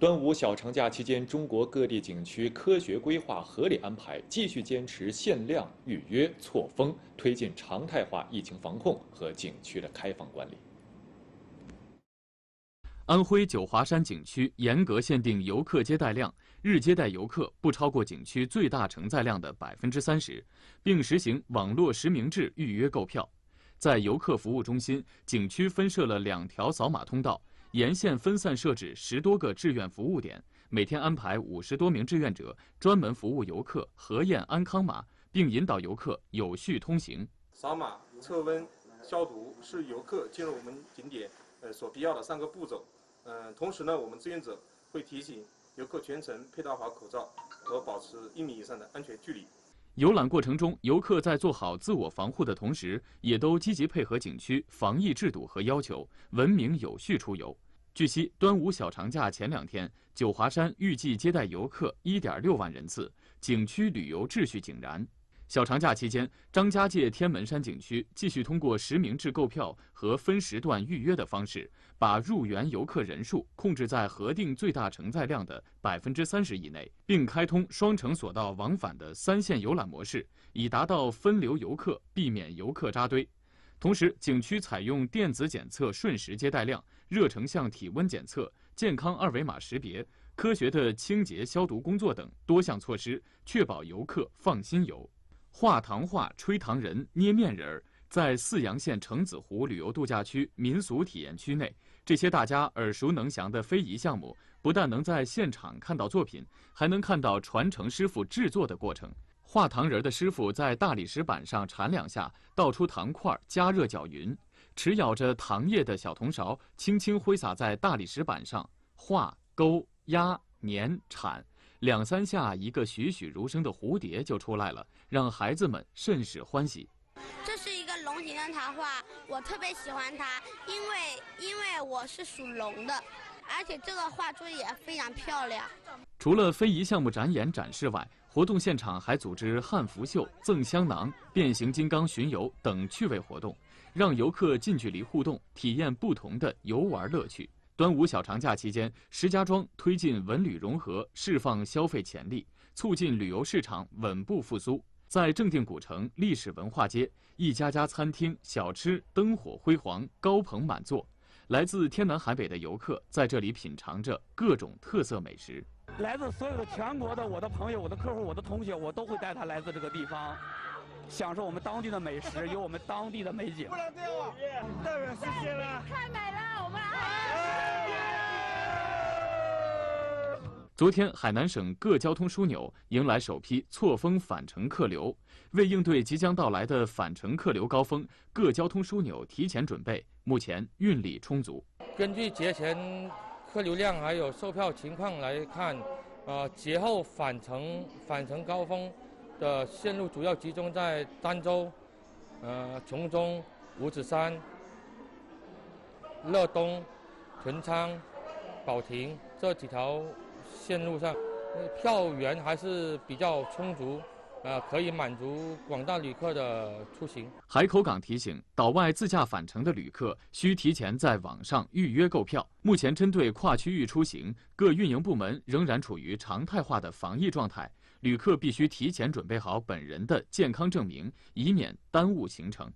端午小长假期间，中国各地景区科学规划、合理安排，继续坚持限量预约、错峰，推进常态化疫情防控和景区的开放管理。安徽九华山景区严格限定游客接待量，日接待游客不超过景区最大承载量的百分之三十，并实行网络实名制预约购票。在游客服务中心，景区分设了两条扫码通道。沿线分散设置十多个志愿服务点，每天安排五十多名志愿者专门服务游客核验安康码，并引导游客有序通行。扫码、测温、消毒是游客进入我们景点呃所必要的三个步骤。嗯，同时呢，我们志愿者会提醒游客全程佩戴好口罩和保持一米以上的安全距离。游览过程中，游客在做好自我防护的同时，也都积极配合景区防疫制度和要求，文明有序出游。据悉，端午小长假前两天，九华山预计接待游客1.6万人次，景区旅游秩序井然。小长假期间，张家界天门山景区继续通过实名制购票和分时段预约的方式，把入园游客人数控制在核定最大承载量的百分之三十以内，并开通双程索道往返的三线游览模式，以达到分流游客，避免游客扎堆。同时，景区采用电子检测瞬时接待量、热成像体温检测、健康二维码识别、科学的清洁消毒工作等多项措施，确保游客放心游。画糖画、吹糖人、捏面人儿，在泗阳县城子湖旅游度假区民俗体验区内，这些大家耳熟能详的非遗项目，不但能在现场看到作品，还能看到传承师傅制作的过程。画糖人的师傅在大理石板上缠两下，倒出糖块，加热搅匀，持咬着糖液的小铜勺，轻轻挥洒在大理石板上，画、勾、压、粘、铲。两三下，一个栩栩如生的蝴蝶就出来了，让孩子们甚是欢喜。这是一个龙形的糖画，我特别喜欢它，因为因为我是属龙的，而且这个画作也非常漂亮。除了非遗项目展演展示外，活动现场还组织汉服秀、赠香囊、变形金刚巡游等趣味活动，让游客近距离互动，体验不同的游玩乐趣。端午小长假期间，石家庄推进文旅融合，释放消费潜力，促进旅游市场稳步复苏。在正定古城历史文化街，一家家餐厅小吃灯火辉煌，高朋满座。来自天南海北的游客在这里品尝着各种特色美食。来自所有的全国的我的朋友、我的客户、我的同学，我都会带他来自这个地方，享受我们当地的美食，有我们当地的美景。不能这样，代表谢谢了，太美昨天，海南省各交通枢纽迎来首批错峰返程客流。为应对即将到来的返程客流高峰，各交通枢纽提前准备，目前运力充足。根据节前客流量还有售票情况来看，呃，节后返程返程高峰的线路主要集中在儋州、呃琼中、五指山、乐东、屯昌、保亭这几条。线路上，票源还是比较充足，呃，可以满足广大旅客的出行。海口港提醒，岛外自驾返程的旅客需提前在网上预约购票。目前，针对跨区域出行，各运营部门仍然处于常态化的防疫状态，旅客必须提前准备好本人的健康证明，以免耽误行程。